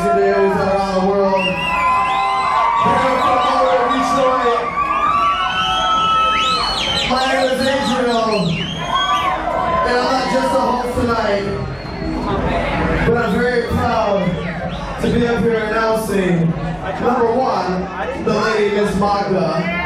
Studios around the world, Adriel, and I'm not just a host tonight, but I'm very proud to be up here announcing, number one, the lady Miss Magda,